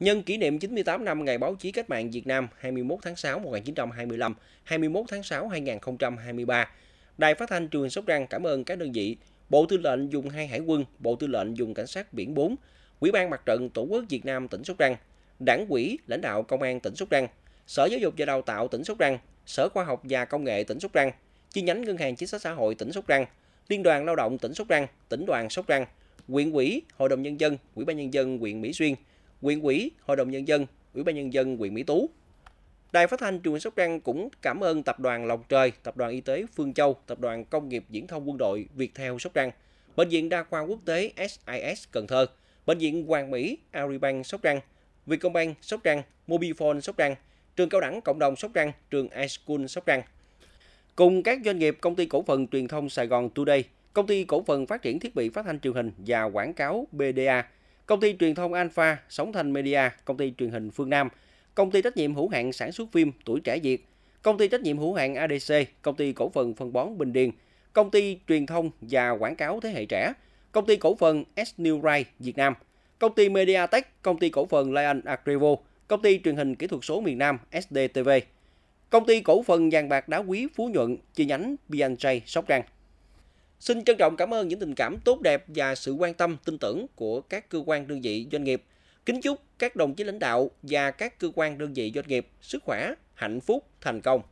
Nhân kỷ niệm 98 năm Ngày Báo chí Cách mạng Việt Nam 21 tháng 6 1925, 21 tháng 6 2023, Đài Phát thanh Truyền Sóc Trăng cảm ơn các đơn vị Bộ Tư lệnh dùng hai hải quân, Bộ Tư lệnh dùng cảnh sát biển 4, Ủy ban Mặt trận Tổ quốc Việt Nam tỉnh Sóc Trăng, Đảng ủy, lãnh đạo Công an tỉnh Sóc Trăng, Sở Giáo dục và Đào tạo tỉnh Sóc Trăng, Sở Khoa học và Công nghệ tỉnh Sóc Trăng, chi nhánh Ngân hàng Chính sách Xã hội tỉnh Sóc Trăng, Liên đoàn Lao động tỉnh Sóc Trăng, tỉnh đoàn Sóc Trăng, huyện ủy, Hội đồng nhân dân, Ủy ban nhân dân huyện Mỹ Xuyên, huyện ủy, Hội đồng nhân dân, Ủy ban nhân dân huyện Mỹ Tú. Đài Phát thanh Truyền hình Sóc Trăng cũng cảm ơn tập đoàn Lộc Trời, tập đoàn Y tế Phương Châu, tập đoàn Công nghiệp Viễn thông Quân đội Viettel Sóc Trăng, bệnh viện Đa khoa Quốc tế SIS Cần Thơ, bệnh viện Hoàng Mỹ Agribank Sóc Trăng, Vietcombank Sóc Trăng, Mobifone Sóc Trăng, trường cao đẳng cộng đồng Sóc Trăng, trường iSchool Sóc Trăng. Cùng các doanh nghiệp công ty cổ phần truyền thông Sài Gòn Today, công ty cổ phần phát triển thiết bị phát thanh truyền hình và quảng cáo BDA, công ty truyền thông Alpha, Sóng Thanh Media, công ty truyền hình Phương Nam, công ty trách nhiệm hữu hạn sản xuất phim Tuổi Trẻ Việt, công ty trách nhiệm hữu hạn ADC, công ty cổ phần phân bón Bình Điền, công ty truyền thông và quảng cáo thế hệ trẻ, công ty cổ phần S New Rai Việt Nam, công ty Mediatek, công ty cổ phần Lion Agrivo, công ty truyền hình kỹ thuật số miền Nam SDTV, công ty cổ phần vàng bạc đá quý Phú Nhuận, chi nhánh BNJ Sóc Trăng. Xin trân trọng cảm ơn những tình cảm tốt đẹp và sự quan tâm, tin tưởng của các cơ quan đơn vị doanh nghiệp. Kính chúc các đồng chí lãnh đạo và các cơ quan đơn vị doanh nghiệp sức khỏe, hạnh phúc, thành công.